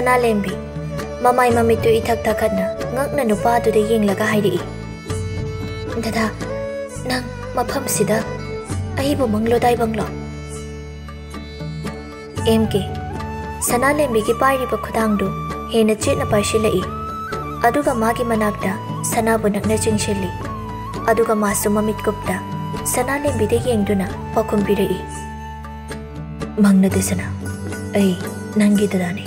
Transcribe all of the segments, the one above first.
ꯁꯅꯥꯂꯦꯝꯕꯤ ꯃꯃꯥꯏ ꯃꯃꯤꯠꯇꯨ ꯏꯊꯛ ꯊꯛꯀꯠꯅ ꯉꯛꯅ ꯅꯨꯄꯥꯗꯨꯗ ꯌꯦꯡꯂꯒ ꯍꯥꯏꯔꯛꯏ ꯗꯗꯥ ꯅꯪ ꯃꯐꯝꯁꯤꯗ ꯑꯩꯕꯨ ꯃꯪꯂꯣꯗꯥꯏꯕꯪꯂꯣ ꯑꯦꯝ ꯀꯦ ꯁꯅꯥꯂꯦꯝꯕꯤꯒꯤ ꯄꯥꯏꯔꯤꯕ ꯈꯨꯗꯥꯡꯗꯨ ꯍꯦꯟꯅ ꯆꯦꯠꯅ ꯄꯥꯏꯁꯤꯜꯂꯛꯏ ꯑꯗꯨꯒ ꯃꯥꯒꯤ ꯃꯅꯥꯛꯇ ꯁꯅꯥꯕꯨ ꯅꯛꯅ ꯆꯤꯡꯁꯤꯜꯂꯤ ꯑꯗꯨꯒ ꯃꯥꯁꯨ ꯃꯃꯤꯠ ꯀꯨꯞꯇ ꯁꯅꯥꯂꯦꯝꯕꯤꯗ ꯌꯦꯡꯗꯨꯅ ꯄꯥꯎꯈꯨꯝ ꯄꯤꯔꯛꯏ ꯃꯪꯅꯗꯦꯁꯅꯥ ꯑꯩ ꯅꯪꯒꯤ ꯗꯗꯥꯅꯤ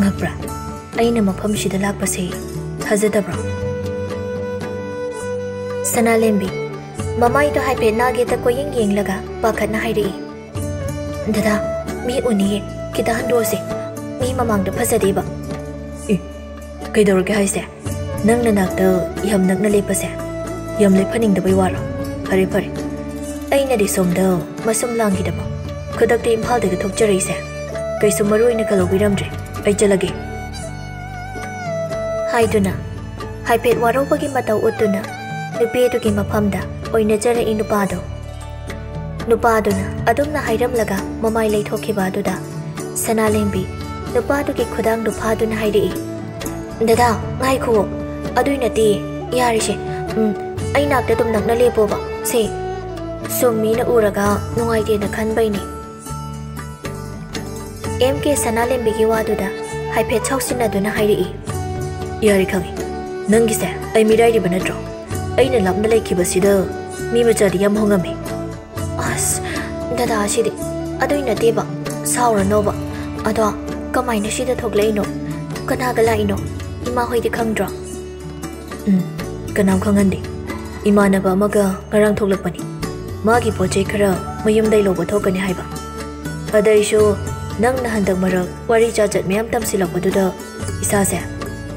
ꯉꯛꯄ꯭ꯔꯥ ꯑꯩꯅ ꯃꯐꯝꯁꯤꯗ ꯂꯥꯛꯄꯁꯦ ꯊꯥꯖꯗꯕ꯭ꯔꯣ ꯁꯅꯥꯂꯦꯝꯕꯤ ꯃꯃꯥꯏꯗꯣ ꯍꯥꯏꯐꯦꯠ ꯅꯥꯒꯦꯗ ꯀꯣꯌꯦꯡ ꯌꯦꯡꯂꯒ ꯄꯥꯈꯠꯅ ꯍꯥꯏꯔꯛꯏ ꯗꯗꯥ ꯃꯤ ꯎꯅꯤꯌꯦ ꯈꯤꯇ ꯍꯟꯗꯣꯛꯑꯁꯦ ꯃꯤ ꯃꯃꯥꯡꯗ ꯐꯖꯗꯦꯕ ꯏ ꯀꯩꯗꯧꯔꯒꯦ ꯍꯥꯏꯁꯦ ꯅꯪ ꯅꯅꯥꯛꯇ ꯌꯥꯝ ꯅꯛꯅ ꯂꯦꯞꯄꯁꯦ ꯌꯥꯝ ꯂꯦꯞꯍꯟꯅꯤꯡꯗꯕꯩ ꯋꯥꯔꯣ ꯐꯔꯦ ꯐꯔꯦ ꯑꯩꯅꯗꯤ ꯁꯣꯝꯗ ꯃꯁꯨꯝ ꯂꯥꯡꯈꯤꯗꯕ ꯈꯨꯗꯛꯇ ꯏꯝꯐꯥꯜꯗꯒꯤ ꯊꯣꯛꯆꯔꯛꯏꯁꯦ ꯀꯩꯁꯨ ꯃꯔꯨ ꯑꯣꯏꯅ ꯀꯜꯍꯧꯕꯤꯔꯝꯗ꯭ꯔꯦ ꯑꯩ ꯆꯠꯂꯒꯦ ꯍꯥꯏꯗꯨꯅ ꯍꯥꯏꯐꯦꯠ ꯋꯥꯔꯧꯕꯒꯤ ꯃꯇꯧ ꯎꯠꯇꯨꯅ ꯅꯨꯄꯤ ꯑꯗꯨꯒꯤ ꯃꯐꯝꯗ ꯑꯣꯏꯅꯖꯔꯛꯏ ꯅꯨꯄꯥꯗꯣ ꯅꯨꯄꯥꯗꯨꯅ ꯑꯗꯨꯝꯅ ꯍꯥꯏꯔꯝꯂꯒ ꯃꯃꯥꯏ ꯂꯩꯊꯣꯛꯈꯤꯕ ꯑꯗꯨꯗ ꯁꯅꯥꯂꯦꯝꯕꯤ ꯅꯨꯄꯥꯗꯨꯒꯤ ꯈꯨꯗꯥꯡꯗꯨ ꯐꯥꯗꯨꯅ ꯍꯥꯏꯔꯛꯏ ꯗꯗꯥ ꯉꯥꯏꯈꯨꯋꯣ ꯑꯗꯨꯏ ꯅꯠꯇꯦ ꯌꯥꯔꯤꯁꯦ ꯎꯝ ꯑꯩ ꯅꯥꯛꯇ ꯑꯗꯨꯝ ꯅꯛꯅ ꯂꯦꯞꯄꯣꯕ ꯁꯦ ꯁꯨꯝ ꯃꯤꯅ ꯎꯔꯒ ꯅꯨꯡꯉꯥꯏꯇꯦꯅ ꯈꯟꯕꯩꯅꯤ एम के सनालेम बेगी वादुदा हाइफे छौसिना दुना हाइरि यारि खंगि नंगि से ऐ मिराइरि बनद्रो ऐने लमना लेखि बसिद mi mà chờ đi em không ngầm as đã đã xí đi ở đây là tiếp sao rồi nó vậy ở đó có mày nó xí đã thuộc lấy nó có na cái lại nó ima hơi đi không rõ ừ cái nào không ăn đi ima nè bà mà cái ngang thuộc lập đi, mà cái bộ chơi kia mà yếm đây lô bơ thuộc cái này hay vậy ở đây show nang na handak marak wari cha jat mayam tam silak maduda isa se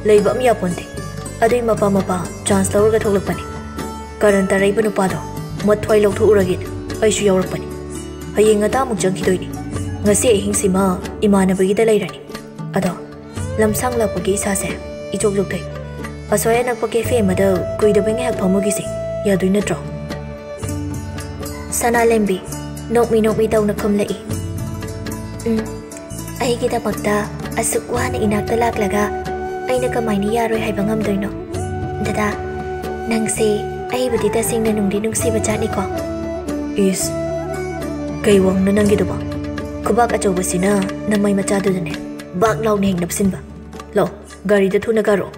leiba am yaponte adai mapa mapa chance lawar ga tholak pani karan tarai banu pado mat thoi lok thu uragin aisu yawrak pani hayeng ata muk jang khidoi ni ngase ehing sima imana bagi da leirani ado lamsang la pagi isa se ichok jok thai asoya nak pa cafe mada kuida bang hak phamu gi se yadui na tro sana lembi nok mi nok mi tàu na không lai ꯑꯩꯒꯤꯗꯃꯛꯇ ꯑꯁꯨꯛ ꯋꯥꯅ ꯏꯅꯥꯛꯇ ꯂꯥꯛꯂꯒ ꯑꯩꯅ ꯀꯃꯥꯏꯅ ꯌꯥꯔꯣꯏ ꯍꯥꯏꯕ ꯉꯝꯗꯣꯏꯅꯣ ꯗꯗꯥ ꯅꯪꯁꯦ ꯑꯩꯕꯨꯗꯤ ꯇꯁꯦꯡꯅ ꯅꯨꯡꯗꯤ ꯅꯨꯡꯁꯤꯕ ꯖꯥꯠꯅꯤꯀꯣ ꯏꯁ ꯀꯩ ꯋꯥꯡꯅꯣ ꯅꯪꯒꯤꯗꯨꯕꯣ ꯈꯨꯕꯥꯛ ꯑꯆꯧꯕꯁꯤꯅ ꯅꯃꯩ ꯃꯆꯥꯗꯨꯗꯅꯦ ꯕꯥꯛ ꯂꯥꯎꯅ ꯍꯦꯛ ꯅꯞꯁꯤꯟꯕ ꯂꯥꯛꯑꯣ ꯒꯥꯔꯤꯗ ꯊꯨꯅ ꯀꯥꯔꯛꯑꯣ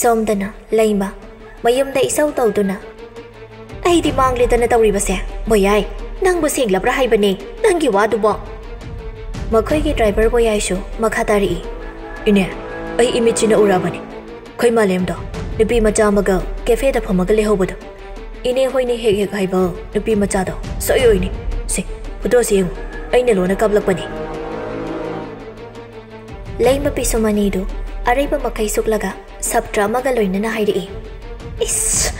ꯁꯣꯝꯗꯅ ꯂꯩꯃ ꯃꯌꯨꯝꯗ ꯏꯁꯧ ꯇꯧꯗꯨꯅ ꯑꯩꯗꯤ ꯃꯥꯡꯂꯦꯗꯅ ꯇꯧꯔꯤꯕꯁꯦ ꯕꯣꯌꯥꯏ ꯅꯪꯕꯨ ꯁꯦꯡꯂꯕ꯭ꯔꯥ ꯍꯥꯏꯕꯅꯦ ꯅꯪꯒꯤ ꯋꯥꯗꯨꯕꯣ ꯃꯈꯣꯏꯒꯤ ꯗ꯭ꯔꯥꯏꯚꯔ ꯕꯣꯌꯥꯏꯁꯨ ꯃꯈꯥ ꯇꯥꯔꯛꯏ ꯏꯅꯦ ꯑꯩ ꯏꯃꯤꯠꯁꯤꯅ ꯎꯔꯛꯑꯕꯅꯤ ꯈꯣꯏ ꯃꯥꯂꯦꯝꯗꯣ ꯅꯨꯄꯤ ꯃꯆꯥ ꯑꯃꯒ ꯀꯦꯐꯦꯗ ꯐꯝꯃꯒ ꯂꯩꯍꯧꯕꯗꯣ ꯏꯅꯦ ꯍꯣꯏꯅ ꯍꯦꯛ ꯍꯦꯛ ꯍꯥꯏꯕ ꯅꯨꯄꯤ ꯃꯆꯥꯗꯣ ꯁꯣꯏ ꯑꯣꯏꯅꯤ ꯁꯤ ꯐꯣꯇꯣꯁꯤ ꯌꯦꯡꯉꯨ ꯑꯩꯅ ꯂꯣꯏꯅ ꯀꯥꯞꯂꯛꯄꯅꯤ ꯂꯩꯃ ꯄꯤꯁꯨꯃꯅꯤꯗꯨ ꯑꯔꯩꯕ ꯃꯈꯩ ꯁꯨꯛꯂꯒ ꯁꯞꯇ꯭ꯔ ꯑꯃꯒ ꯂꯣꯏꯅꯅ ꯍꯥꯏꯔꯛꯏ ꯏꯁ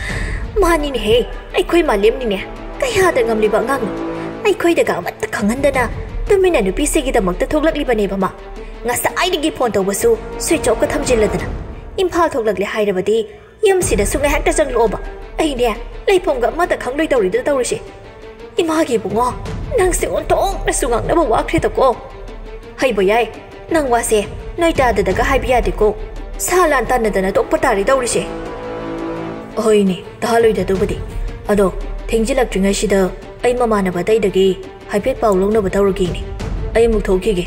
ꯃꯥꯅꯤꯅꯦꯍꯦ ꯑꯩꯈꯣꯏ ꯃꯥꯂꯦꯝꯅꯤꯅꯦ 따야 될 감리 방강. 아이 코이다가 왔다 강한다나. 뜸이나 누비 세기다 먹다 토글락 리바네 봐마. ngasa aidigi phone tawbasu sui chok ka thamjilladana impal thoklakle hairabadi yam sida sunga hakta jang loba ai ne lai phong ga ma ta khang rồi tawri im tawri ghi bụng gi bungo nang ổn on tong na sungang đã ba quá khre ta ko hai bo yai nang wa se noi ta da ga hai bia để cô, xa lan ta na da na tok pa đi ri rồi shi oi ne ta loi da đi, badi đâu? ꯊꯦꯡꯖꯤꯜꯂꯛꯇ꯭ꯔꯤꯉꯩꯁꯤꯗ ꯑꯩ ꯃꯃꯥꯟꯅꯕ ꯑꯇꯩꯗꯒꯤ ꯍꯥꯏꯐꯦꯠ ꯄꯥꯎ ꯂꯧꯅꯕ ꯇꯧꯔꯒꯦꯅꯦ ꯑꯩ ꯑꯃꯨꯛ ꯊꯣꯛꯈꯤꯒꯦ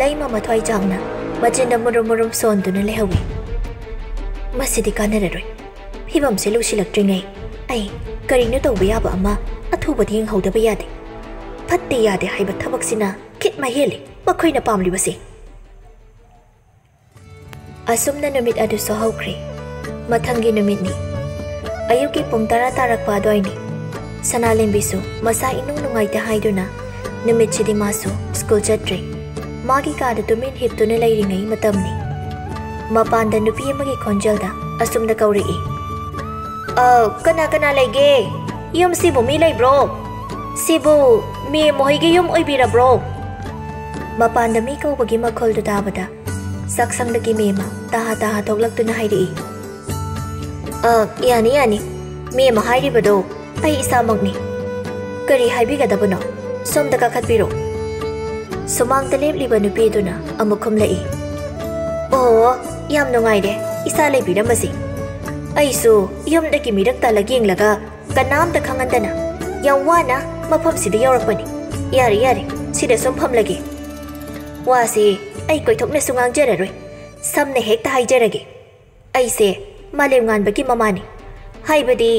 ꯂꯩꯃ ꯃꯊ꯭ꯋꯥꯏ ꯆꯥꯎꯅ ꯃꯆꯤꯟꯗ ꯃꯨꯔꯨꯝ ꯃꯨꯔꯨꯝ ꯁꯣꯟꯗꯨꯅ ꯂꯩꯍꯧꯏ ꯃꯁꯤꯗꯤ ꯀꯥꯟꯅꯔꯔꯣꯏ ꯐꯤꯕꯝꯁꯦ ꯂꯨꯁꯤꯜꯂꯛꯇ꯭ꯔꯤꯉꯩ ꯑꯩ ꯀꯔꯤꯅꯣ ꯇꯧꯕ ꯌꯥꯕ ꯑꯃ ꯑꯊꯨꯕꯗ ꯌꯦꯡꯍꯧꯗꯕ ꯌꯥꯗꯦ ꯐꯠꯇꯦ ꯌꯥꯗꯦ ꯍꯥꯏꯕ ꯊꯕꯛꯁꯤꯅ ꯈꯤꯠꯃ ꯍꯦꯜꯂꯤ ꯃꯈꯣꯏꯅ ꯄꯥꯝꯂꯤꯕꯁꯦ ꯑꯁꯨꯝꯅ ꯅꯨꯃꯤꯠ ꯑꯗꯨꯁꯨ ꯍꯧꯈ꯭ꯔꯦ ꯃꯊꯪꯒꯤ ꯅꯨꯃꯤꯠꯅꯤ Ayuki pung tara tarakpa adoini. Sanalin bisu masa inung nungaita haiduna numit chidi masu school chatri. Magi kada tumin hip tuna lairingai matamni. Mapanda nupi magi konjelda asumda kaurei. Uh, kana kana laige. Yum sibu mi lai bro. Sibu mi mohige yum oibira bro. Mapanda mi kaubagi makhol du dabada. Saksang dagi mema taha taha toglak tuna haidei. 아, 야니 야니. 미에마 하이리버도 아이 이사 먹니. 그리 하이비가다보노. 솜다가 갓비로. 소망다 랩리버 누비도나 아무컴 레이. 오, 얌 농아이래. 이사 레비라마시. 아이수 염다기 미력 달라기 잉라가 까남다 강한다나. 양와나 마펌시다 여러분이. 야리 야리. 시대 솜펌라기. 와시 아이 거이 동네 송앙 제레로. 삼네 핵다 하이제라기. 아이세 ꯃꯥꯂꯦꯝ ꯉꯥꯟꯕꯒꯤ ꯃꯃꯥꯅꯤ ꯍꯥꯏꯕꯗꯤ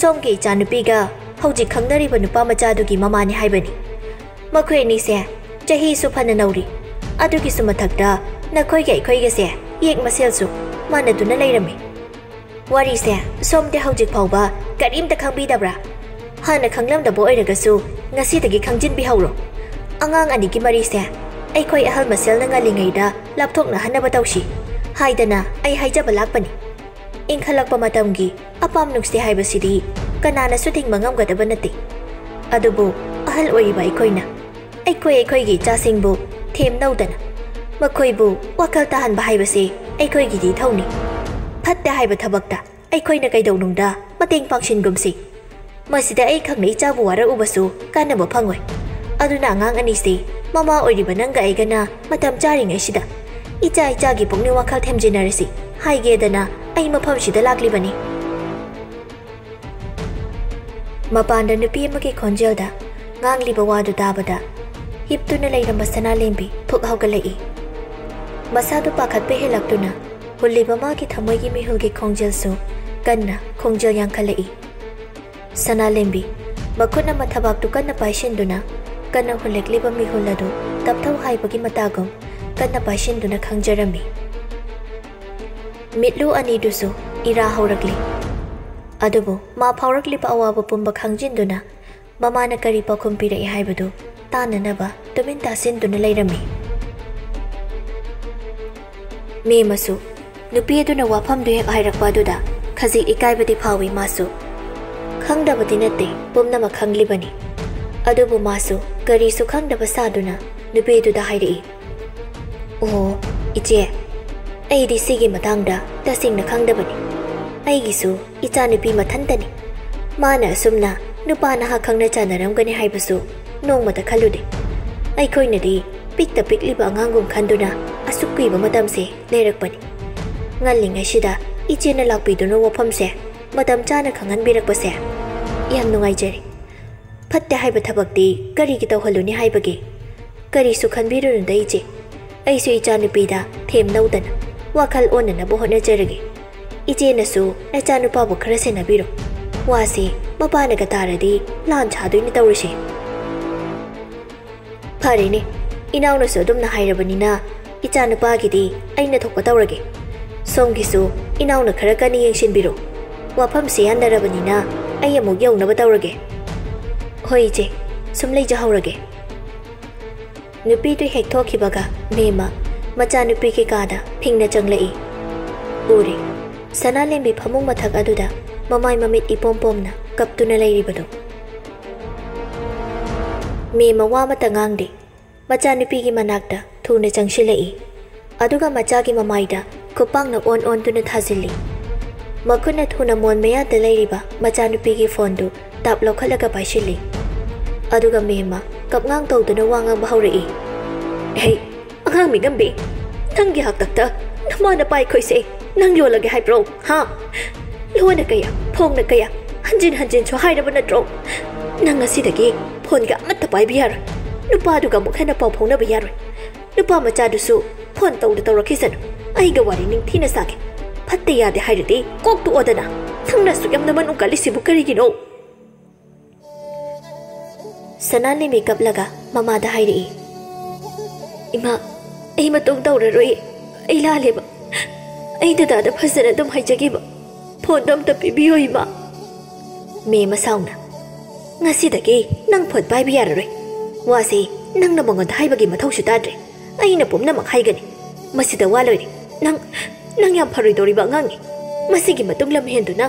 ꯁꯣꯝꯒꯤ ꯏꯆꯥꯅꯨꯄꯤꯒ ꯍꯧꯖꯤꯛ ꯈꯪꯅꯔꯤꯕ ꯅꯨꯄꯥ ꯃꯆꯥꯗꯨꯒꯤ ꯃꯃꯥꯅꯤ ꯍꯥꯏꯕꯅꯤ ꯃꯈꯣꯏ ꯑꯅꯤꯁꯦ ꯆꯍꯤꯁꯨ ꯐꯅ ꯅꯧꯔꯤ ꯑꯗꯨꯒꯤꯁꯨ ꯃꯊꯛꯇ ꯅꯈꯣꯏꯒ ꯑꯩꯈꯣꯏꯒꯁꯦ ꯌꯦꯛ ꯃꯁꯦꯜꯁꯨ ꯃꯥꯟꯅꯗꯨꯅ ꯂꯩꯔꯝꯃꯤ ꯋꯥꯔꯤꯁꯦ ꯁꯣꯝꯗꯤ ꯍꯧꯖꯤꯛ ꯐꯥꯎꯕ ꯀꯔꯤꯝꯇ ꯈꯪꯕꯤꯗꯕ꯭ꯔꯥ ꯍꯥꯟꯅ ꯈꯪꯂꯝꯗꯕ ꯑꯣꯏꯔꯒꯁꯨ ꯉꯁꯤꯗꯒꯤ ꯈꯪꯖꯤꯟꯕꯤꯍꯧꯔꯣ ꯑꯉꯥꯡ ꯑꯅꯤꯒꯤ ꯃꯔꯤꯁꯦ ꯑꯩꯈꯣꯏ ꯑꯍꯜ ꯃꯁꯦꯜꯅ ꯉꯜꯂꯤꯉꯩꯗ ꯂꯥꯞꯊꯣꯛꯅꯍꯟꯅꯕ ꯇꯧꯁꯤ ꯍꯥꯏꯗꯅ ꯑꯩ ꯍꯥꯏꯖꯕ ꯂꯥꯛꯄꯅꯤ ꯏꯪꯈꯠꯂꯛꯄ ꯃꯇꯝꯒꯤ ꯑꯄꯥꯝ ꯅꯨꯡꯁꯤ ꯍꯥꯏꯕꯁꯤꯗꯤ ꯀꯅꯥꯅꯁꯨ ꯊꯤꯡꯕ ꯉꯝꯒꯗꯕ ꯅꯠꯇꯦ ꯑꯗꯨꯕꯨ ꯑꯍꯜ ꯑꯣꯏꯔꯤꯕ ꯑꯩꯈꯣꯏꯅ ꯑꯩꯈꯣꯏ ꯑꯩꯈꯣꯏꯒꯤ ꯏꯆꯥꯁꯤꯡꯕꯨ ꯊꯦꯝꯅꯧꯗꯅ ꯃꯈꯣꯏꯕꯨ ꯋꯥꯈꯜ ꯇꯥꯍꯟꯕ ꯍꯥꯏꯕꯁꯤ ꯑꯩꯈꯣꯏꯒꯤꯗꯤ ꯊꯧꯅꯤ ꯐꯠꯇꯦ ꯍꯥꯏꯕ ꯊꯕꯛꯇ ꯑꯩꯈꯣꯏꯅ ꯀꯩꯗꯧꯅꯨꯡꯗ ꯃꯇꯦꯡ ꯄꯥꯡꯁꯤꯟꯒꯨꯝꯁꯤ ꯃꯁꯤꯗ ꯑꯩ ꯈꯪꯅ ꯏꯆꯥꯕꯨ ꯋꯥꯔꯛꯎꯕꯁꯨ ꯀꯥꯟꯅꯕ ꯐꯪꯉꯣꯏ ꯑꯗꯨꯅ ꯑꯉꯥꯡ ꯑꯅꯤꯁꯤ ꯃꯃꯥ ꯑꯣꯏꯔꯤꯕ ꯅꯪꯒ ꯑꯩꯒꯅ ꯃꯇꯝ ꯆꯥꯔꯤꯉꯩꯁꯤꯗ ꯏꯆꯥ ꯏꯆꯥꯒꯤ ꯄꯨꯛꯅꯤꯡ ꯋꯥꯈꯜ ꯊꯦꯝꯖꯤꯟꯅꯔꯁꯤ ꯍꯥꯏꯒꯦꯗꯅ ꯑꯩ ꯃꯐꯝꯁꯤꯗ ꯂꯥꯛꯂꯤꯕꯅꯤ ꯃꯄꯥꯟꯗ ꯅꯨꯄꯤ ꯑꯃꯒꯤ ꯈꯣꯟꯖꯦꯜꯗ ꯉꯥꯡꯂꯤꯕ ꯋꯥꯗꯨ ꯇꯥꯕꯗ ꯍꯤꯞꯇꯨꯅ ꯂꯩꯔꯝꯕ ꯁꯅꯥꯂꯦꯝꯕꯤ ꯊꯨꯛ ꯍꯧꯒꯠꯂꯛꯏ ꯃꯁꯥꯗꯨ ꯄꯥꯈꯠꯄ ꯍꯦꯜꯂꯛꯇꯨꯅ ꯍꯨꯜꯂꯤꯕ ꯃꯥꯒꯤ ꯊꯃꯣꯏꯒꯤ ꯃꯤꯍꯨꯜꯒꯤ ꯈꯣꯡꯖꯦꯜꯁꯨ ꯀꯟꯅ ꯈꯣꯡꯖꯦꯜ ꯌꯥꯡꯈꯠꯂꯛꯏ ꯁꯅꯥꯂꯦꯝꯕꯤ ꯃꯈꯨꯠ ꯑꯃ ꯊꯕꯥꯛꯇꯨ ꯀꯟꯅ ꯄꯥꯏꯁꯤꯟꯗꯨꯅ ꯀꯟꯅ ꯍꯨꯜꯂꯛꯂꯤꯕ ꯃꯤꯍꯨꯜ ꯑꯗꯨ ꯇꯞꯊꯧ ꯍꯥꯏꯕꯒꯤ ꯃꯇꯥꯒꯨꯝ ꯀꯟꯅ ꯄꯥꯏꯁꯤꯟꯗꯨꯅ ꯈꯪꯖꯔꯝꯃꯤ ಮಿಟ್ಲು ಅನಿದುಸು ಇರಾ ಹೌರಗ್ಲಿ ಅದುಬು ಮಾ ಫೌರಕ್ಲಿಬ ಅವಾಬ ಪುಂಬ ಖಂಜಿಂದುನ ಮಮಾನ ಕರಿ ಪಖುಂ ಪಿರೈ ಹಾಯ್ಬದು ತಾನನಬ ತುಮಿನ್ ತಾಸಿಂದುನ ಲೈರಮ್ಮಿ ಮೇಮಸು ನುಪಿಯದುನ ವಾಫಮ್ದು ಹೆಕ್ ಹಾಯ್ರಕ್ವಾದುದ ಖಜಿ ಇಕಾಯ್ಬದಿ ಫಾವಿ ಮಾಸು ಖಂಗ್ದಬದಿ ನತ್ತೆ ಪುಮ್ನಮ ಖಂಗ್ಲಿಬನಿ ಅದುಬು ಮಾಸು ಕರಿಸು ಖಂಗ್ದಬ ಸಾದುನ ನುಪಿಯದುದ ಹಾಯ್ರೈ ಓ ಇಚೆ ꯑꯩꯗꯤ ꯁꯤꯒꯤ ꯃꯇꯥꯡꯗ ꯇꯁꯦꯡꯅ ꯈꯪꯗꯕꯅꯤ ꯑꯩꯒꯤꯁꯨ ꯏꯆꯥꯅꯨꯄꯤ ꯃꯊꯟꯇꯅꯤ ꯃꯥꯅ ꯑꯁꯨꯝꯅ ꯅꯨꯄꯥ ꯅꯍꯥ ꯈꯪꯅ ꯆꯥꯟꯅꯔꯝꯒꯅꯤ ꯍꯥꯏꯕꯁꯨ ꯅꯣꯡꯃꯇ ꯈꯜꯂꯨꯗꯦ ꯑꯩꯈꯣꯏꯅꯗꯤ ꯄꯤꯛꯇ ꯄꯤꯛꯂꯤꯕ ꯑꯉꯥꯡꯒꯨꯝ ꯈꯟꯗꯨꯅ ꯑꯁꯨꯛ ꯀꯨꯏꯕ ꯃꯇꯝꯁꯦ ꯂꯩꯔꯛꯄꯅꯤ ꯉꯜꯂꯤꯉꯩꯁꯤꯗ ꯏꯆꯦꯅ ꯂꯥꯛꯄꯤꯗꯨꯅ ꯋꯥꯐꯝꯁꯦ ꯃꯇꯝ ꯆꯥꯅ ꯈꯪꯍꯟꯕꯤꯔꯛꯄꯁꯦ ꯌꯥꯝ ꯅꯨꯡꯉꯥꯏꯖꯔꯤ ꯐꯠꯇꯦ ꯍꯥꯏꯕ ꯊꯕꯛꯇꯤ ꯀꯔꯤꯒꯤ ꯇꯧꯍꯜꯂꯨꯅꯤ ꯍꯥꯏꯕꯒꯦ ꯀꯔꯤꯁꯨ ꯈꯟꯕꯤꯔꯨꯅꯨꯗ ꯏꯆꯦ ꯑꯩꯁꯨ ꯏꯆꯥꯅꯨꯄꯤꯗ ꯊꯦꯝꯅꯧꯗꯅ ꯋꯥꯈꯜ ꯑꯣꯟꯅꯅꯕ ꯍꯣꯠꯅꯖꯔꯒꯦ ꯏꯆꯦꯅꯁꯨ ꯅꯆꯥꯅꯨꯄꯥꯕꯨ ꯈꯔ ꯁꯦꯟꯅꯕꯤꯔꯣ ꯋꯥꯁꯦ ꯃꯄꯥꯅꯒ ꯇꯥꯔꯗꯤ ꯂꯥꯟ ꯁꯥꯗꯣꯏꯅꯤ ꯇꯧꯔꯤꯁꯦ ꯐꯔꯦꯅꯦ ꯏꯅꯥꯎꯅꯁꯨ ꯑꯗꯨꯝꯅ ꯍꯥꯏꯔꯕꯅꯤꯅ ꯏꯆꯥꯅꯨꯄꯥꯒꯤꯗꯤ ꯑꯩꯅ ꯊꯣꯛꯄ ꯇꯧꯔꯒꯦ ꯁꯣꯝꯒꯤꯁꯨ ꯏꯅꯥꯎꯅ ꯈꯔ ꯀꯟꯅ ꯌꯦꯡꯁꯤꯟꯕꯤꯔꯣ ꯋꯥꯐꯝꯁꯦ ꯌꯥꯟꯅꯔꯕꯅꯤꯅ ꯑꯩ ꯑꯃꯨꯛ ꯌꯧꯅꯕ ꯇꯧꯔꯒꯦ ꯍꯣꯏ ꯏꯆꯦ ꯁꯨꯝ ꯂꯩꯖꯍꯧꯔꯒꯦ ꯅꯨꯄꯤꯗꯨ ꯍꯦꯛ ꯊꯣꯛꯈꯤꯕꯒ ꯃꯦꯝꯃ มาจานุปริกิกาดาพิงนาจังเลอีอูริสนาเลมบิพมุงมาทักอดุดามามายมามิดอีปอมปอมนะกับตุนาไลริบดกมีมาว่ามาตะงางดิมาจานุปิกิมานักดาทูนาจังชิเลอีอดุกามาจากิมามายดาคุปังนาออนออนตุนาทาซิลิมาคุณนาทูนามอนเมยาตะไลริบามาจานุปิกิฟอนดูตับลอคลกะไปชิลิอดุกามีมากับงางตอตุนาวางาบาวรีเฮ้ ꯍꯦ ꯑꯉꯥꯡ ꯃꯤꯉꯝꯕꯤ ꯅꯪꯒꯤ ꯍꯥꯛꯇꯛꯇ ꯅꯃꯥꯅ ꯄꯥꯏꯈꯣꯏꯁꯦ ꯅꯪ ꯌꯣꯜꯂꯒꯦ ꯍꯥꯏꯕ꯭ꯔꯣ ꯍꯥ ꯂꯣꯟꯅ ꯀꯌꯥ ꯐꯣꯡꯅ ꯀꯌꯥ ꯍꯟꯖꯤꯟ ꯍꯟꯖꯤꯟꯁꯨ ꯍꯥꯏꯔꯕ ꯅꯠꯇ꯭ꯔꯣ ꯅꯪ ꯉꯁꯤꯗꯒꯤ ꯐꯣꯟꯒ ꯑꯃꯠꯇ ꯄꯥꯏꯕ ꯌꯥꯔꯣꯏ ꯅꯨꯄꯥꯗꯨꯒ ꯑꯃꯨꯛ ꯍꯦꯟꯅ ꯄꯥꯎ ꯐꯥꯎꯅꯕ ꯌꯥꯔꯣꯏ ꯅꯨꯄꯥ ꯃꯆꯥꯗꯨꯁꯨ ꯐꯣꯟ ꯇꯧꯗ ꯇꯧꯔꯛꯈꯤꯁꯅꯨ ꯑꯩꯒ ꯋꯥꯔꯤ ꯅꯤꯡꯊꯤꯅ ꯁꯥꯒꯦ ꯐꯠꯇꯦ ꯌꯥꯗꯦ ꯍꯥꯏꯔꯗꯤ ꯀꯣꯛ ꯇꯣꯛꯑꯣꯗꯅ ꯅꯪꯅꯁꯨ ꯌꯥꯝꯅ ꯃꯅꯨꯡ ꯀꯜꯂꯤꯁꯤꯕꯨ ꯀꯔꯤꯒꯤꯅꯣ ꯁꯅꯥꯂꯦꯝꯕꯤ ꯀꯞꯂꯒ ꯃꯃꯥꯗ ꯍꯥꯏꯔꯛꯏ ꯏꯃꯥ ꯑꯩ ꯃꯇꯨꯡ ꯇꯧꯔꯔꯣꯏ ꯑꯩ ꯂꯥꯜꯂꯦꯕ ꯑꯩ ꯗꯗꯥꯗ ꯐꯖꯅ ꯑꯗꯨꯝ ꯍꯥꯏꯖꯒꯤꯕ ꯐꯣꯟꯗꯣ ꯑꯝꯇ ꯄꯤꯕꯤꯌꯣ ꯏꯃꯥ ꯃꯦꯝꯃ ꯁꯥꯎꯅ ꯉꯁꯤꯗꯒꯤ ꯅꯪ ꯐꯣꯟ ꯄꯥꯏꯕ ꯌꯥꯔꯔꯣꯏ ꯋꯥꯁꯦ ꯅꯪꯅ ꯃꯉꯣꯟꯗ ꯍꯥꯏꯕꯒꯤ ꯃꯊꯧꯁꯨ ꯇꯥꯗ꯭ꯔꯦ ꯑꯩꯅ ꯄꯨꯝꯅꯃꯛ ꯍꯥꯏꯒꯅꯤ ꯃꯁꯤꯗ ꯋꯥ ꯂꯣꯏꯔꯦ ꯅꯪ ꯅꯪ ꯌꯥꯝ ꯐꯔꯣꯏꯗꯧꯔꯤꯕ ꯑꯉꯥꯡꯅꯤ ꯃꯁꯤꯒꯤ ꯃꯇꯨꯡ ꯂꯝ ꯍꯦꯟꯗꯨꯅ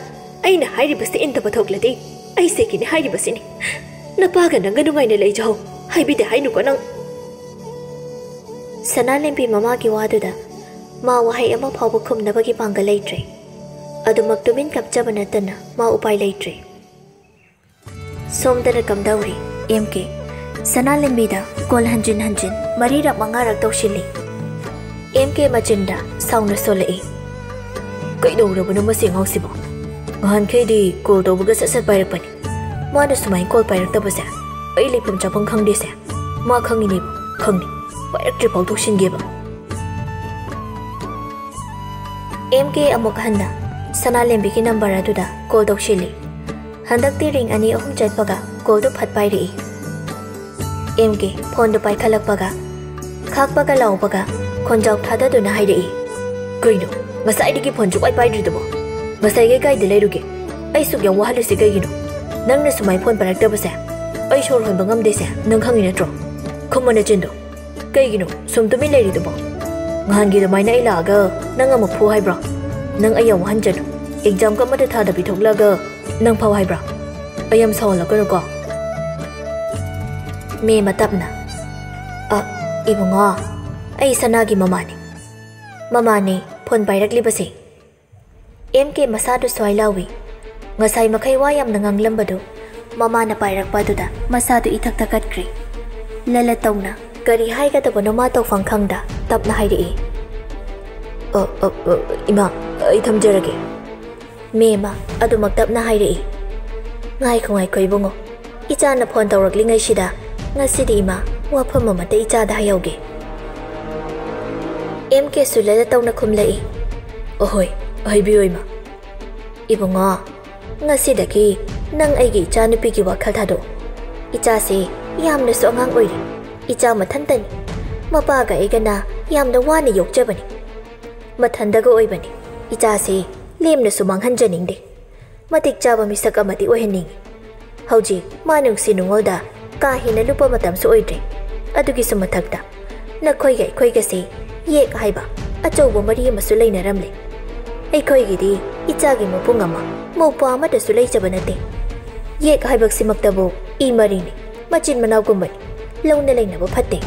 ꯑꯩꯅ ꯍꯥꯏꯔꯤꯕꯁꯤ ꯏꯟꯗꯕ ꯊꯣꯛꯂꯗꯤ ꯑꯩ ꯁꯦꯀꯤꯅꯤ ꯍꯥꯏꯔꯤꯕꯁꯤꯅꯤ ꯅꯄꯥꯒ ꯅꯪꯒ ꯅꯨꯡꯉꯥꯏꯅ ꯂꯩꯖꯍꯧ ꯍꯥꯏꯕꯤꯗꯦ ꯍꯥꯏꯅꯨꯀꯣ ꯅꯪ ꯁꯅꯥꯂꯦꯝꯕꯤ ꯃꯃꯥꯒꯤ ꯋꯥꯗꯨꯗ ꯃꯥ ꯋꯥꯍꯩ ꯑꯃ ꯐꯥꯎꯕ ꯈꯨꯝꯅꯕꯒꯤ ꯄꯥꯡꯒꯜ ꯂꯩꯇ꯭ꯔꯦ ꯑꯗꯨꯃꯛ ꯇꯨꯃꯤꯟ ꯀꯞꯆꯕ ꯅꯠꯇꯅ ꯃꯥ ꯎꯄꯥꯏ ꯂꯩꯇ꯭ꯔꯦ ꯁꯣꯝꯗꯅ ꯀꯝꯗꯧꯔꯤ ꯑꯦꯝ ꯀꯦ ꯁꯅꯥ ꯂꯝꯕꯤꯗ ꯀꯣꯜ ꯍꯟꯖꯤꯟ ꯍꯟꯖꯤꯟ ꯃꯔꯤꯔꯛ ꯃꯉꯥꯔꯛ ꯇꯧꯁꯤꯜꯂꯤ ꯑꯦꯝ ꯀꯦ ꯃꯆꯤꯟꯗ ꯁꯥꯎꯅ ꯁꯣꯜꯂꯛꯏ ꯀꯩꯗꯧꯔꯕꯅꯣ ꯃꯁꯤ ꯑꯉꯥꯡꯁꯤꯕꯣ ꯅꯍꯥꯟꯈꯩꯗꯤ ꯀꯣꯜ ꯇꯧꯕꯒ ꯁꯠ ꯁꯠ ꯄꯥꯏꯔꯛꯄꯅꯤ ꯃꯥꯅ ꯁꯨꯃꯥꯏꯅ ꯀꯣꯜ ꯄꯥꯏꯔꯛꯇꯕꯁꯦ ꯑꯩ ꯂꯩꯐꯝ ꯆꯥꯐꯝ ꯈꯪꯗꯦꯁꯦ ꯃꯥ ꯈꯪꯉꯤꯅꯦꯕ và 이렇게 벌떡신 기분. MK amok handa sana lembi ki number aduda call dok shili. Handak ti ring ani ahum chat paga call do phat pai ri. MK phone do pai khalak paga khak paga lau paga khonjak thada do na hai Mà sao masai đi ki phone bài pai pai mà? do bo. Masai ge đi dilai ru ge. Ai suk yang wahalu si ge gino. Nang na sumai phone parak da ba sa. Ai shor hon bangam de sa nang khang Không tro. Khomana chin do. ꯀꯩꯒꯤꯅꯣ ꯁꯨꯝ ꯇꯨꯃꯤꯟ ꯂꯩꯔꯤꯗꯨꯕꯣ ꯅꯍꯥꯟꯒꯤ ꯑꯗꯨꯃꯥꯏꯅ ꯑꯩ ꯂꯥꯛꯑꯒ ꯅꯪ ꯑꯃꯨꯛ ꯐꯨ ꯍꯥꯏꯕ꯭ꯔꯣ ꯅꯪ ꯑꯩ ꯌꯥꯝ ꯋꯥꯍꯟꯖꯅꯨ ꯑꯦꯛꯖꯥꯝ ꯑꯃꯗ ꯊꯥꯗꯕꯤ ꯊꯣꯛꯂꯛꯑꯒ ꯅꯪ ꯐꯥꯎ ꯍꯥꯏꯕ꯭ꯔꯥ ꯑꯩ ꯌꯥꯝ ꯁꯥꯎꯍꯜꯂꯛꯀꯅꯨꯀꯣ ꯃꯦꯝ ꯇꯞꯅ ꯑ ꯏꯕꯨꯡꯉꯣ ꯑꯩ ꯁꯅꯥꯒꯤ ꯃꯃꯥꯅꯤ ꯃꯃꯥꯅꯤ ꯐꯣꯟ ꯄꯥꯏꯔꯛꯂꯤꯕꯁꯦ ꯑꯦꯝ ꯀꯦ ꯃꯁꯥꯗꯨ ꯁ꯭ꯋꯥꯏ ꯂꯥꯎꯏ ꯉꯁꯥꯏ ꯃꯈꯩ ꯋꯥ ꯌꯥꯝꯅ ꯉꯥꯡꯂꯝꯕꯗꯨ ꯃꯃꯥꯅ ꯄꯥꯏꯔꯛꯄ ꯑꯗꯨꯗ ꯃꯁꯥꯗꯨ ꯏꯊꯛ ꯊꯛꯀꯠꯈ꯭ꯔꯦ ꯂꯂ ꯇꯧꯅ ꯀꯔꯤ ꯍꯥꯏꯒꯗꯕꯅꯣ ꯃꯥ ꯇꯧꯐꯝ ꯈꯪꯗ ꯇꯞꯅ ꯍꯥꯏꯔꯛꯏ ꯏꯃꯥ ꯑꯩ ꯊꯝꯖꯔꯒꯦ ꯃꯦꯝꯃ ꯑꯗꯨꯃꯛ ꯇꯞꯅ ꯍꯥꯏꯔꯛꯏ ꯉꯥꯏꯈꯣ ꯉꯥꯏꯈꯣ ꯏꯕꯨꯡꯉꯣ ꯏꯆꯥꯅ ꯐꯣꯟ ꯇꯧꯔꯛꯂꯤꯉꯩꯁꯤꯗ ꯉꯁꯤꯗꯤ ꯏꯃꯥ ꯋꯥꯐꯝ ꯑꯃꯠꯇ ꯏꯆꯥꯗ ꯍꯥꯏꯍꯧꯒꯦ ꯑꯦꯝ ꯀꯦ ꯁꯨꯂꯗ ꯇꯧꯅ ꯈꯨꯝꯂꯛꯏ ꯑꯍꯣꯏ ꯍꯥꯏꯕꯤꯌꯨ ꯏꯃꯥ ꯏꯕꯨꯡꯉꯣ ꯉꯁꯤꯗꯒꯤ ꯅꯪ ꯑꯩꯒꯤ ꯏꯆꯥꯅꯨꯄꯤꯒꯤ ꯋꯥꯈꯜ ꯊꯥꯗꯣꯛ ꯏꯆꯥꯁꯤ ꯌꯥꯝꯅꯁꯨ ꯑꯉꯥꯡ ꯑꯣꯏꯔꯤ ꯏꯆꯥ ꯃꯊꯟꯇꯅꯤ ꯃꯄꯥꯒ ꯑꯩꯒꯅ ꯌꯥꯝꯅ ꯋꯥꯅ ꯌꯣꯛꯆꯕꯅꯤ ꯃꯊꯟꯗꯒ ꯑꯣꯏꯕꯅꯤ ꯏꯆꯥꯁꯤ ꯂꯦꯝꯅꯁꯨ ꯃꯥꯡꯍꯟꯖꯅꯤꯡꯗꯦ ꯃꯇꯤꯛ ꯆꯥꯕ ꯃꯤꯁꯛ ꯑꯃꯗꯤ ꯑꯣꯏꯍꯟꯅꯤꯡꯉꯤ ꯍꯧꯖꯤꯛ ꯃꯥ ꯅꯨꯡꯁꯤ ꯅꯨꯡꯉꯣꯜꯗ ꯀꯥ ꯍꯦꯟꯅ ꯂꯨꯄ ꯃꯇꯝꯁꯨ ꯑꯣꯏꯗ꯭ꯔꯦ ꯑꯗꯨꯒꯤꯁꯨ ꯃꯊꯛꯇ ꯅꯈꯣꯏꯒ ꯑꯩꯈꯣꯏꯒꯁꯤ ꯌꯦꯛ ꯍꯥꯏꯕ ꯑꯆꯧꯕ ꯃꯔꯤ ꯑꯃꯁꯨ ꯂꯩꯅꯔꯝꯂꯦ ꯑꯩꯈꯣꯏꯒꯤꯗꯤ ꯏꯆꯥꯒꯤ ꯃꯄꯨꯡ ꯑꯃ ꯃꯧꯄ꯭ꯋꯥ ꯑꯃꯗꯁꯨ ꯂꯩꯖꯕ ꯅꯠꯇꯦ ꯌꯦꯛ ꯍꯥꯏꯕꯁꯤꯃꯛꯇꯕꯨ ꯏ ꯃꯔꯤꯅꯤ ꯃꯆꯤꯟ ꯃꯅꯥꯎꯒꯨꯝꯕꯅꯤ ꯂꯧꯅ ꯂꯩꯅꯕ ꯐꯠꯇꯦ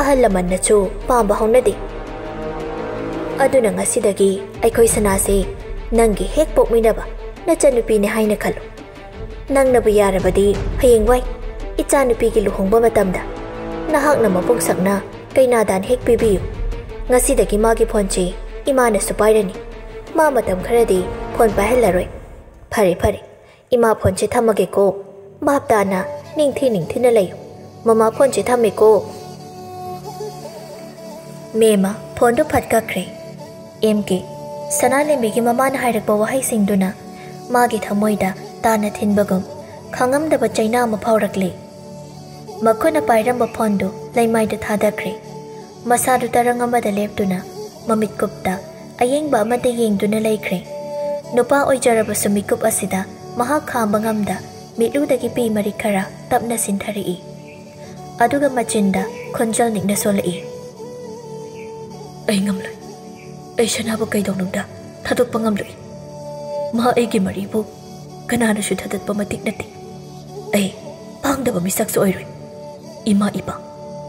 ꯑꯍꯜ ꯂꯃꯟꯅꯁꯨ ꯄꯥꯝꯕ ꯍꯧꯅꯗꯦ ꯑꯗꯨꯅ ꯉꯁꯤꯗꯒꯤ ꯑꯩꯈꯣꯏ ꯁꯅꯥꯁꯦ ꯅꯪꯒꯤ ꯍꯦꯛ ꯄꯣꯛꯃꯤꯟꯅꯕ ꯅꯆꯟꯅꯨꯄꯤꯅꯦ ꯍꯥꯏꯅ ꯈꯜꯂꯨ ꯅꯪꯅꯕꯨ ꯌꯥꯔꯕꯗꯤ ꯍꯌꯦꯡꯋꯥꯏ ꯏꯆꯥꯅꯨꯄꯤꯒꯤ ꯂꯨꯍꯣꯡꯕ ꯃꯇꯝꯗ ꯅꯍꯥꯛꯅ ꯃꯄꯨꯡ ꯁꯛꯅ ꯀꯩꯅꯥꯗꯥꯟ ꯍꯦꯛ ꯄꯤꯕꯤꯌꯨ ꯉꯁꯤꯗꯒꯤ ꯃꯥꯒꯤ ꯐꯣꯟꯁꯤ ꯏꯃꯥꯅꯁꯨ ꯄꯥꯏꯔꯅꯤ ꯃꯥ ꯃꯇꯝ ꯈꯔꯗꯤ ꯐꯣꯟ ꯄꯥꯏꯍꯜꯂꯔꯣꯏ ꯐꯔꯦ ꯐꯔꯦ ꯏꯃꯥ ꯐꯣꯟꯁꯦ ꯊꯝꯃꯒꯦꯀꯣ ꯚꯥꯞ ꯇꯥꯅ ꯅꯤꯡꯊꯤ ꯅꯤꯡꯊꯤꯅ ꯂꯩꯌꯨ ꯃꯃꯥ ꯐꯣꯟꯁꯦ ꯊꯝꯃꯦꯀꯣ ꯃꯦꯝꯃ ꯐꯣꯟꯗꯨ ꯐꯠꯀꯈ꯭ꯔꯦ ꯑꯦꯝ ꯀꯦ ꯁꯅꯥꯂꯦꯝꯕꯤꯒꯤ ꯃꯃꯥꯅ ꯍꯥꯏꯔꯛꯄ ꯋꯥꯍꯩꯁꯤꯡꯗꯨꯅ ꯃꯥꯒꯤ ꯊꯃꯣꯏꯗ ꯇꯥꯅ ꯊꯤꯟꯕꯒꯨꯝ ꯈꯪꯉꯝꯗꯕ ꯆꯩꯅꯥ ꯑꯃ ꯐꯥꯎꯔꯛꯂꯤ ꯃꯈꯣꯏꯅ ꯄꯥꯏꯔꯝꯕ ꯐꯣꯟꯗꯨ ꯂꯩꯃꯥꯏꯗ ꯊꯥꯗꯈ꯭ꯔꯦ ꯃꯁꯥꯗꯨ ꯇꯔꯪ ꯑꯃꯗ ꯂꯦꯞꯇꯨꯅ ꯃꯃꯤꯠ ꯀꯨꯞꯇ ꯑꯌꯦꯡꯕ ꯑꯃꯗ ꯌꯦꯡꯗꯨꯅ ꯂꯩꯈ꯭ꯔꯦ ꯅꯨꯄꯥ ꯑꯣꯏꯖꯔꯕꯁꯨ ꯃꯤꯀꯨꯞ ꯑꯁꯤꯗ ꯃꯍꯥꯛ ꯈꯥꯝꯕ ꯉꯝꯗ ꯃꯤꯠꯂꯨꯗꯒꯤ ꯄꯤ ꯃꯔꯤ ꯈꯔ ꯇꯞꯅ ꯁꯤꯟꯊꯔꯛꯏ ꯑꯗꯨꯒ ꯃꯆꯤꯟꯗ ꯈꯣꯟꯖꯦꯜ ꯅꯤꯛꯅ ꯁꯣꯜꯂꯛꯏ ꯑꯩ ꯉꯝꯂꯣꯏ ꯑꯩ ꯁꯅꯥꯕꯨ ꯀꯩꯗꯧꯅꯨꯡꯗ ꯊꯥꯗꯣꯛꯄ ꯉꯝꯂꯣꯏ ꯃꯥ ꯑꯩꯒꯤ ꯃꯔꯤꯕꯨ ꯀꯅꯥꯅꯁꯨ ꯊꯥꯗꯠꯄ ꯃꯇꯤꯛ ꯅꯠꯇꯦ ꯑꯩ ꯄꯥꯡꯗꯕ ꯃꯤꯁꯛꯁꯨ ꯑꯣꯏꯔꯣꯏ ꯏꯃꯥ ꯏꯄꯥ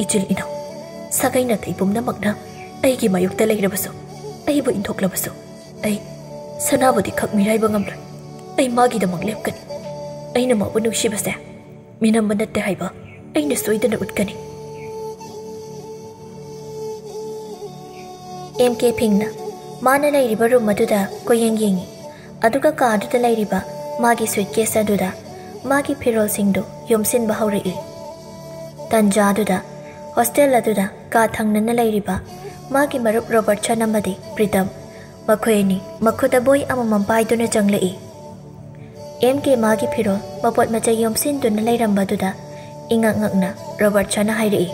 ꯏꯆꯤꯜ ꯏꯅꯥꯎ ꯁꯥꯒꯩ ꯅꯥꯇꯩ ꯄꯨꯝꯅꯃꯛꯅ ꯑꯩꯒꯤ ꯃꯥꯌꯣꯛꯇ ꯂꯩꯔꯕꯁꯨ ꯑꯩꯕꯨ ꯏꯟꯊꯣꯛꯂꯕꯁꯨ ꯑꯩ ꯁꯅꯥꯕꯨꯗꯤ ꯈꯛ ꯃꯤꯔꯥꯏꯕ ꯉꯝꯂꯣꯏ ꯑꯩ ꯃꯥꯒꯤꯗꯃꯛ ꯂꯦꯞꯀꯅꯤ ꯑꯩꯅ ꯃꯥꯕꯨ ꯅꯨꯡꯁꯤꯕꯁꯦ ꯃꯤꯅꯝꯕ ꯅꯠꯇꯦ ꯍꯥꯏꯕ ꯑꯩꯅ ꯁꯣꯏꯗꯅ ꯎꯠꯀꯅꯤ ꯑꯦꯝ ꯀꯦ ꯐꯤꯡꯅ ꯃꯥꯅ ꯂꯩꯔꯤꯕ ꯔꯨꯝ ꯑꯗꯨꯗ ꯀꯣꯌꯦꯡ ꯌꯦꯡꯉꯤ ꯑꯗꯨꯒ ꯀꯥ ꯑꯗꯨꯗ ꯂꯩꯔꯤꯕ ꯃꯥꯒꯤ ꯁꯨꯏꯠ ꯀꯦꯁ ꯑꯗꯨꯗ ꯃꯥꯒꯤ ꯐꯤꯔꯣꯜꯁꯤꯡꯗꯨ ꯌꯣꯝꯁꯤꯟꯕ ꯍꯧꯔꯛꯏ ꯇꯟꯖꯥ ꯑꯗꯨꯗ ꯍꯣꯁꯇꯦꯜ ꯑꯗꯨꯗ ꯀꯥ ꯊꯪꯅꯅ ꯂꯩꯔꯤꯕ ꯃꯥꯒꯤ ꯃꯔꯨꯞ ꯔꯣꯕꯔꯠꯁꯟ ꯑꯃꯗꯤ ꯄ꯭ꯔꯤꯇꯝ ꯃꯈꯣꯏ ꯑꯅꯤ ꯃꯈꯨꯠꯇ ꯕꯣꯏ ꯑꯃꯃꯝ ꯄꯥꯏꯗꯨꯅ ꯆꯪꯂꯛꯏ ꯑꯦꯝ ꯀꯦ ꯃꯥꯒꯤ ꯐꯤꯔꯣꯜ ꯃꯄꯣꯠ ꯃꯆꯩ ꯌꯣꯝꯁꯤꯟꯗꯨꯅ ꯂꯩꯔꯝꯕꯗꯨꯗ ꯏꯉꯛ ꯉꯛꯅ ꯔꯣꯕꯔꯠꯁꯟꯅ ꯍꯥꯏꯔꯛꯏ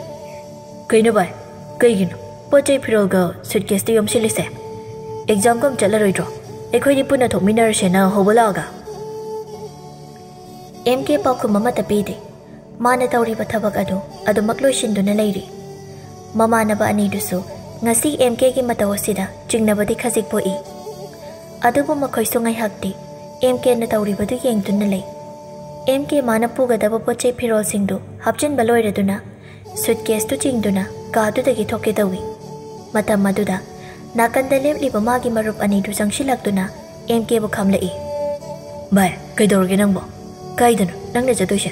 ꯀꯩꯅꯣ ꯚꯥꯏ ꯀꯩꯒꯤꯅꯣ ꯄꯣꯠ ꯆꯩ ꯐꯤꯔꯣꯜꯒ ꯁꯨꯠꯀꯦꯁꯇ ꯌꯣꯝꯁꯤꯜꯂꯤꯁꯦ ꯑꯦꯛꯖꯥꯝꯒ ꯆꯠꯂꯔꯣꯏꯗ꯭ꯔꯣ ꯑꯩꯈꯣꯏꯗꯤ ꯄꯨꯟꯅ ꯊꯣꯛꯃꯤꯟꯅꯔꯁꯦꯅ ꯍꯧꯕ ꯂꯥꯛꯑꯒ ꯑꯦꯝ ꯀꯦ ꯄꯥꯎꯈꯨꯝ ꯑꯃꯠꯇ ꯄꯤꯗꯦ ꯃꯥꯅ ꯇꯧꯔꯤꯕ ꯊꯕꯛ ꯑꯗꯨ ꯑꯗꯨꯃꯛ ꯂꯣꯏꯁꯤꯟꯗꯨꯅ ꯂꯩꯔꯤ ꯃꯃꯥꯟꯅꯕ ꯑꯅꯤꯗꯨꯁꯨ ꯉꯁꯤ ꯑꯦꯝ ꯀꯦꯒꯤ ꯃꯇꯧ ꯑꯁꯤꯗ ꯆꯤꯡꯅꯕꯗꯤ ꯈꯖꯤꯛ ꯄꯣꯛꯏ ꯑꯗꯨꯕꯨ ꯃꯈꯣꯏꯁꯨ ꯉꯥꯏꯍꯥꯛꯇꯤ ꯑꯦꯝ ꯀꯦꯅ ꯇꯧꯔꯤꯕꯗꯨ ꯌꯦꯡꯗꯨꯅ ꯂꯩ ꯑꯦꯝ ꯀꯦ ꯃꯥꯅ ꯄꯨꯒꯗꯕ ꯄꯣꯠ ꯆꯩ ꯐꯤꯔꯣꯜꯁꯤꯡꯗꯨ ꯍꯥꯞꯆꯤꯟꯕ ꯂꯣꯏꯔꯗꯨꯅ ꯁꯨꯠꯀꯦꯁꯇꯨ ꯆꯤꯡꯗꯨꯅ ꯀꯥꯗꯨꯗꯒꯤ ꯊꯣꯛꯀꯦ ꯇꯧꯏ ꯃꯇꯝ ꯑꯗꯨꯗ ꯅꯥꯀꯟꯗ ꯂꯦꯞꯂꯤꯕ ꯃꯥꯒꯤ ꯃꯔꯨꯞ ꯑꯅꯤꯗꯨ ꯆꯪꯁꯤꯜꯂꯛꯇꯨꯅ ꯑꯦꯝ ꯀꯦꯕꯨ ꯈꯝꯂꯛꯏ ꯚꯥꯏ ꯀꯩꯗꯧꯔꯒꯦ ꯅꯪꯕꯣ ꯀꯥꯏꯗꯅꯣ ꯅꯪꯅ ꯆꯠꯇꯣꯏꯁꯦ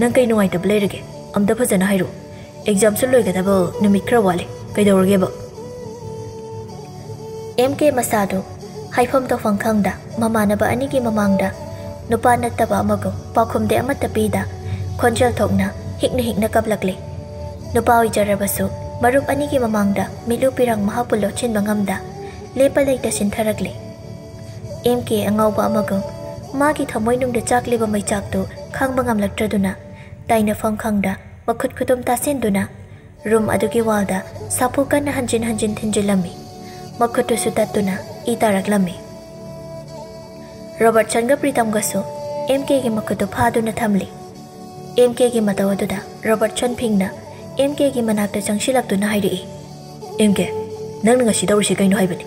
ꯅꯪ ꯀꯩ ꯅꯨꯡꯉꯥꯏꯇꯕ ꯂꯩꯔꯒꯦ ꯑꯝꯇ ꯐꯖꯅ ꯍꯥꯏꯔꯛꯑꯣ ꯑꯦꯛꯖꯥꯝꯁꯨ ꯂꯣꯏꯒꯗꯕ ꯅꯨꯃꯤꯠ ꯈꯔ ꯋꯥꯠꯂꯤ ꯀꯩꯗꯧꯔꯒꯦꯕ ꯑꯦꯝ ꯀꯦ ꯃꯁꯥꯗꯨ ꯍꯥꯏꯐꯝ ꯇꯧꯐꯝ ꯈꯪꯗ ꯃꯃꯥꯟꯅꯕ ꯑꯅꯤꯒꯤ ꯃꯃꯥꯡꯗ ꯅꯨꯄꯥ ꯅꯠꯇꯕ ꯑꯃꯒ ꯄꯥꯎꯈꯨꯝꯗꯤ ꯑꯃꯠꯇ ꯄꯤꯗ ꯈꯣꯟꯖꯦꯜ ꯊꯣꯛꯅ ꯍꯤꯛꯅ ꯍꯤꯛꯅ ꯀꯞꯂꯛꯂꯤ ꯅꯨꯄꯥ ꯑꯣꯏꯖꯔꯕꯁꯨ ꯃꯔꯨꯞ ꯑꯅꯤꯒꯤ ꯃꯃꯥꯡꯗ ꯃꯤꯠꯂꯨ ꯄꯤꯔꯥꯡ ꯃꯍꯥꯛꯄꯨ ꯂꯣꯠꯁꯤꯟꯕ ꯉꯝꯗ ꯂꯦꯞꯄ ꯂꯩꯇ ꯁꯤꯟꯊꯔꯛꯂꯤ ꯑꯦꯝ ꯀꯦ ꯑꯉꯥꯎꯕ ꯑꯃꯒ ꯃꯥꯒꯤ ꯊꯃꯣꯏꯅꯨꯡꯗ ꯆꯥꯛꯂꯤꯕ ꯃꯩꯆꯥꯛꯇꯨ ꯈꯪꯕ ꯉꯝꯂꯛꯇ꯭ꯔꯗꯨꯅ ꯇꯥꯏꯅꯐꯝ ꯈꯪꯗ ꯃꯈꯨꯠ ꯈꯨꯗꯨꯝ ꯇꯥꯁꯤꯟꯗꯨꯅ ꯔꯨꯝ ꯑꯗꯨꯒꯤ ꯋꯥꯜꯗ ꯁꯥꯐꯨ ꯀꯟꯅ ꯍꯟꯖꯤꯟ ꯍꯟꯖꯤꯟ ꯊꯤꯟꯖꯤꯜꯂꯝꯃꯤ ꯃꯈꯨꯠꯇꯨꯁꯨ ꯇꯠꯇꯨꯅ ꯏ ꯇꯥꯔꯛꯂꯝꯃꯤ ꯔꯣꯕꯔꯠ ꯆꯟꯒ ꯄ꯭ꯔꯤꯇꯝꯒꯁꯨ ꯑꯦꯝ ꯀꯦꯒꯤ ꯃꯈꯨꯠꯇꯨ ꯐꯥꯗꯨꯅ ꯊꯝꯂꯤ ꯑꯦꯝ ꯀꯦꯒꯤ ꯃꯇꯧ ꯑꯗꯨꯗ ꯔꯣꯕꯔꯠ ꯆꯟ ꯐꯤꯡꯅ ꯑꯦꯝ ꯀꯦꯒꯤ ꯃꯅꯥꯛꯇ ꯆꯪꯁꯤꯜꯂꯛꯇꯨꯅ ꯍꯥꯏꯔꯛꯏ ꯑꯦꯝ ꯀꯦ ꯅꯪꯅ ꯉꯁꯤ ꯇꯧꯔꯤꯁꯤ ꯀꯩꯅꯣ ꯍꯥꯏꯕꯅꯤ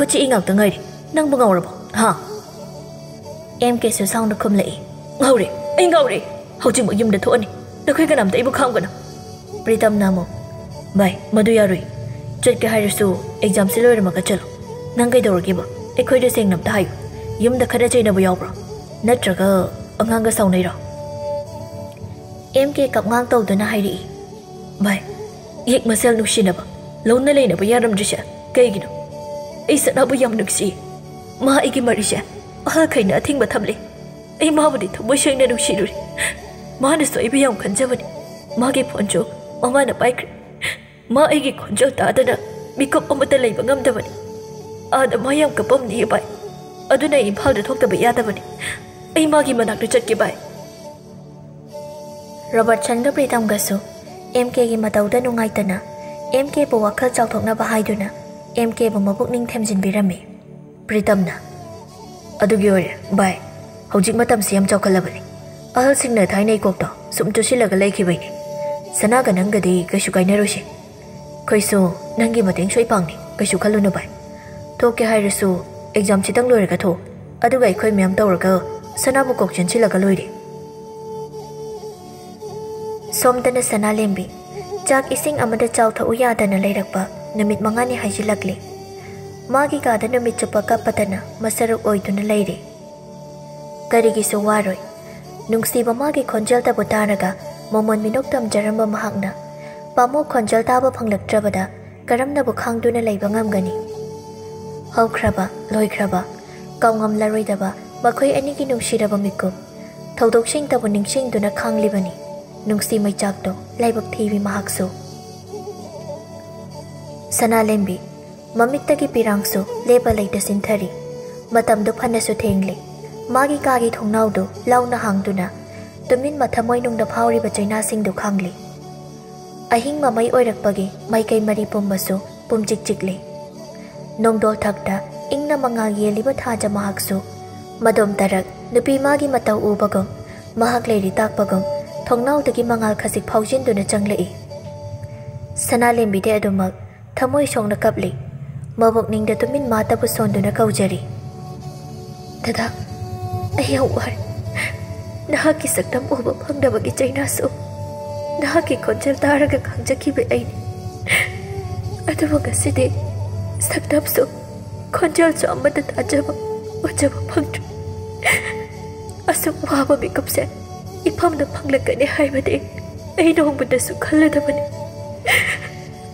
ꯈꯨꯠꯁꯤ ꯏ ꯉꯥꯛꯇ ꯉꯥꯏꯔꯤ ꯅꯪꯕꯨ ꯉꯥꯎꯔꯕꯣ ꯍꯥ ꯑꯦꯝ ꯀꯦꯁꯨ ꯁꯥꯎꯅ ꯈꯨꯝꯂꯛꯏ ꯉꯥꯎꯔꯦ ꯑꯩ ꯉꯥꯎꯔꯦ ꯍꯧꯖꯤꯛꯃꯛ ꯌꯨꯝꯗ ꯊꯣꯛꯑꯅꯤ ꯅꯈꯣꯏ ꯀꯅꯥꯝꯇ ꯑꯩꯕꯨ ꯈꯥꯝꯒꯅꯨ ꯄ꯭ꯔꯤꯇꯝꯅ ꯑꯃꯨꯛ ꯚꯥꯏ ꯃꯗꯨ ꯌꯥꯔꯣꯏ ꯆꯠꯀꯦ ꯍꯥꯏꯔꯁꯨ ꯑꯦꯛꯖꯥꯝꯁꯤ ꯂꯣꯏꯔꯝꯃꯒ ꯆꯠꯂꯣ ꯅꯪ ꯀꯩꯗꯧꯔꯒꯦꯕ ꯑꯩꯈꯣꯏꯗ ꯁꯦꯡꯅ ꯑꯝꯇ ꯍꯥꯏꯌꯨ ꯌꯨꯝꯗ ꯈꯠꯅ ꯆꯩꯅꯕ ꯌꯥꯎꯕ꯭ꯔꯣ ꯅꯠꯇ꯭ꯔꯒ ꯑꯉꯥꯡꯒ ꯁꯥꯎꯅꯩꯔꯣ ꯑꯦꯝ ꯀꯦ ꯀꯞꯉꯥꯡ ꯇꯧꯗꯨꯅ ꯍꯥꯏꯔꯛꯏ ꯚꯥꯏ ꯌꯦꯛ ꯃꯁꯦꯜ ꯅꯨꯡꯁꯤꯅꯕ ꯂꯧꯅ ꯂꯩꯅꯕ ꯌꯥꯔꯝꯗ꯭ꯔꯤꯁꯦ ꯀꯩꯒꯤꯅꯣ ꯑꯩ ꯁꯅꯥꯕꯨ ꯌꯥꯝ ꯅꯨꯡꯁꯤ ꯃꯥ ꯑꯩꯒꯤ ꯃꯔꯤꯁꯦ ꯑꯍꯜꯈꯩꯅ ꯑꯊꯤꯡꯕ ꯊꯝꯂꯤ ꯑꯩ ꯃꯥꯕꯨꯗꯤ ꯊꯃꯣꯏ ꯁꯦꯡꯅ ꯅꯨꯡꯁꯤꯔꯨꯔꯤ ꯃꯥꯅꯁꯨ ꯑꯩꯕꯨ ꯌꯥꯝ ꯈꯟꯖꯕꯅꯤ ꯃꯥꯒꯤ ꯐꯣꯟꯁꯨ ꯃꯃꯥꯅ ꯄꯥꯏꯈ꯭ꯔꯦ ꯃꯥ ꯑꯩꯒꯤ ꯈꯣꯟꯖꯦꯜ ꯇꯥꯗꯅ ꯃꯤꯀꯞ ꯑꯃꯠꯇ ꯂꯩꯕ ꯉꯝꯗꯕꯅꯤ ꯑꯥꯗ ꯃꯥ ꯌꯥꯝ ꯀꯞꯄꯝꯅꯤꯌꯦ ꯚꯥꯏ ꯑꯗꯨꯅ ꯑꯩ ꯏꯝꯐꯥꯜꯗ ꯊꯣꯛꯇꯕ ꯌꯥꯗꯕꯅꯤ ꯑꯩ ꯃꯥꯒꯤ ꯃꯅꯥꯛꯇ ꯆꯠꯀꯦ ꯚꯥꯏ ꯔꯣꯕꯔꯠ ꯆꯟꯒ ꯄ꯭ꯔꯤꯇꯝꯒꯁꯨ ꯑꯦꯝ ꯀꯦꯒꯤ ꯃꯇꯧꯗ ꯅꯨꯡꯉꯥꯏꯇꯅ ꯑꯦꯝ ꯀꯦꯕꯨ ꯋꯥꯈꯜ ꯆꯥꯎꯊꯣꯛꯅꯕ ꯍꯥꯏꯗꯨꯅ ꯑꯦꯝ ꯀꯦꯕꯨ ꯃꯄꯨꯛꯅꯤꯡ ꯊꯦꯝꯖꯤꯟꯕꯤꯔꯝꯃꯤ ꯄ꯭ꯔꯤꯇꯝꯅ ꯑꯗꯨꯒꯤ ꯑꯣꯏꯔꯦ ꯚꯥꯏ ꯍꯧꯖꯤꯛ ꯃꯇꯝꯁꯤ ꯌꯥꯝ ꯆꯥꯎꯈꯠꯂꯕꯅꯤ ꯑꯍꯜꯁꯤꯡꯅ ꯊꯥꯏꯅꯩ ꯀꯣꯛꯇꯣ ꯁꯨꯝ ꯆꯨꯁꯤꯜꯂꯒ ꯂꯩꯈꯤꯕꯩꯅꯤ ꯁꯅꯥꯒ ꯅꯪꯒꯗꯤ ꯀꯩꯁꯨ ꯀꯥꯏꯅꯔꯣꯏꯁꯦ ꯑꯩꯈꯣꯏꯁꯨ ꯅꯪꯒꯤ ꯃꯇꯦꯡ ꯁꯣꯏ ꯄꯥꯡꯅꯤ ꯀꯩꯁꯨ ꯈꯜꯂꯨꯅꯨ ꯚꯥꯏ ꯊꯣꯛꯀꯦ ꯍꯥꯏꯔꯁꯨ ꯑꯦꯛꯖꯥꯝꯁꯤꯇꯪ ꯂꯣꯏꯔꯒ ꯊꯣꯛ ꯑꯗꯨꯒ ꯑꯩꯈꯣꯏ ꯃꯌꯥꯝ ꯇꯧꯔꯒ ꯁꯅꯥꯕꯨ ꯀꯣꯛ ꯆꯦꯟꯁꯤꯜꯂꯒ ꯂꯣꯏꯔꯦ ꯁꯣꯝꯗꯅ ꯁꯅꯥꯂꯦꯝꯕꯤ ꯆꯥꯛ ꯏꯁꯤꯡ ꯑꯃꯗ ꯆꯥꯎ ꯊꯛꯎ ꯌꯥꯗꯅ ꯂꯩꯔꯛꯄ ꯅꯨꯃꯤꯠ ꯃꯉꯥꯅꯤ ꯍꯥꯏꯖꯤꯜꯂꯛꯂꯤ ꯃꯥꯒꯤ ꯀꯥꯗ ꯅꯨꯃꯤꯠ ꯆꯨꯞꯄ ꯀꯞꯄꯗꯅ ꯃꯁꯔꯨꯛ ꯑꯣꯏꯗꯨꯅ ꯂꯩꯔꯤ ꯀꯔꯤꯒꯤꯁꯨ ꯋꯥꯔꯣꯏ ꯅꯨꯡꯁꯤꯕ ꯃꯥꯒꯤ ꯈꯣꯟꯖꯦꯜꯇꯕꯨ ꯇꯥꯔꯒ ꯃꯃꯣꯟ ꯃꯤꯅꯣꯛ ꯇꯝꯖꯔꯝꯕ ꯃꯍꯥꯛꯅ ꯄꯥꯃꯨꯛ ꯈꯣꯟꯖꯦꯜ ꯇꯥꯕ ꯐꯪꯂꯛꯇ꯭ꯔꯕꯗ ꯀꯔꯝꯅꯕꯨ ꯈꯥꯡꯗꯨꯅ ꯂꯩꯕ ꯉꯝꯒꯅꯤ ꯍꯧꯈ꯭ꯔꯕ ꯂꯣꯏꯈ꯭ꯔꯕ ꯀꯥꯎꯉꯝꯂꯔꯣꯏꯗꯕ ꯃꯈꯣꯏ ꯑꯅꯤꯒꯤ ꯅꯨꯡꯁꯤꯔꯕ ꯃꯤꯀꯨꯞ ꯊꯧꯗꯣꯛꯁꯤꯡꯇꯕꯨ ꯅꯤꯡꯁꯤꯡꯗꯨꯅ ꯈꯥꯡꯂꯤꯕꯅꯤ ꯅꯨꯡꯁꯤ ꯃꯩꯆꯥꯛꯇꯣ ꯂꯥꯏꯕꯛ ꯊꯤꯕꯤ ꯃꯍꯥꯛꯁꯨ ꯁꯅꯥꯂꯦꯝꯕꯤ ꯃꯃꯤꯠꯇꯒꯤ ꯄꯤꯔꯥꯡꯁꯨ ꯂꯦꯞꯄ ꯂꯩꯇ ꯁꯤꯟꯊꯔꯤ ꯃꯇꯝꯗꯨ ꯐꯅꯁꯨ ꯊꯦꯡꯂꯤ ꯃꯥꯒꯤ ꯀꯥꯒꯤ ꯊꯣꯡꯅꯥꯎꯗꯨ ꯂꯥꯎꯅ ꯍꯥꯡꯗꯨꯅ ꯇꯨꯃꯤꯟ ꯃꯊꯃꯣꯏꯅꯨꯡꯗ ꯐꯥꯎꯔꯤꯕ ꯆꯩꯅꯥꯁꯤꯡꯗꯨ ꯈꯪꯂꯤ ꯑꯍꯤꯡ ꯃꯃꯩ ꯑꯣꯏꯔꯛꯄꯒꯤ ꯃꯥꯏꯀꯩ ꯃꯔꯤ ꯄꯨꯝꯕꯁꯨ ꯄꯨꯝꯆꯤꯛ ꯆꯤꯛꯂꯤ nongdol thakda ingna manga yeli batha ja mahak su madom tarak nupi magi matau ubagam mahak leri takpagam thongnau dagi mangal khasik phaujin duna changlei sana lembi de adumak thamoi songna kapli mabok ningda tumin mata bu sonduna kaujari dada ayaw war nahaki sakdam uba phangda bagi chaina su nahaki khonjel taraga khangja kibe aini aduwa gaside 상담소 컨절 저엄마한테 다잡아 어잡아 방주 아속 와봐 미급세 이 밤도 방락간에 하이마디 Ai đâu mình đã sụt khăn lên thầm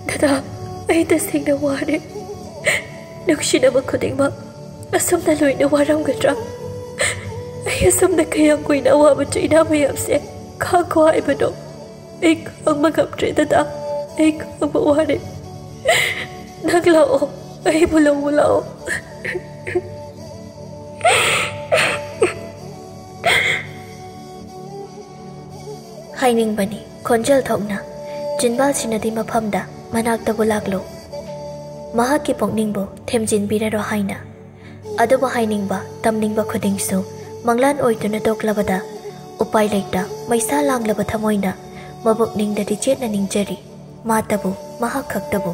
đã đã ai đã sinh ra hoa đấy. nếu sinh đã mất cái mà à xong ta lùi nó hoa rong cái răng. Ấy xong ta cái ông quỳ nó hoa mà chuyện đó mới làm sẹt? khó qua ai mà đâu ấy không mà gặp chuyện ta ta. Ấy không mà hoa đi. ꯑꯩꯕꯨ ꯂꯧꯕ ꯂꯥꯛꯑꯣ ꯍꯥꯏꯅꯤꯡꯕꯅꯤ ꯈꯣꯟꯖꯦꯜ ꯊꯣꯛꯅ ꯆꯤꯟꯕꯥꯜꯁꯤꯅꯗꯤ ꯃꯐꯝꯗ ꯃꯅꯥꯛꯇꯕꯨ ꯂꯥꯛꯂꯣ ꯃꯍꯥꯛꯀꯤ ꯄꯨꯛꯅꯤꯡꯕꯨ ꯊꯦꯝꯖꯤꯟꯕꯤꯔꯔꯣ ꯍꯥꯏꯅ ꯑꯗꯨꯕꯨ ꯍꯥꯏꯅꯤꯡꯕ ꯇꯝꯅꯤꯡꯕ ꯈꯨꯗꯤꯡꯁꯨ ꯃꯪꯂꯥꯟ ꯑꯣꯏꯗꯨꯅ ꯇꯣꯛꯂꯕꯗ ꯎꯄꯥꯏ ꯂꯩꯇ ꯃꯩꯁꯥ ꯂꯥꯡꯂꯕ ꯊꯃꯣꯏꯅ ꯃꯕꯨꯛꯅꯤꯡꯗꯗꯤ ꯆꯦꯠꯅ ꯅꯤꯡꯖꯔꯤ ꯃꯥꯇꯕꯨ ꯃꯍꯥꯛ ꯈꯛꯇꯕꯨ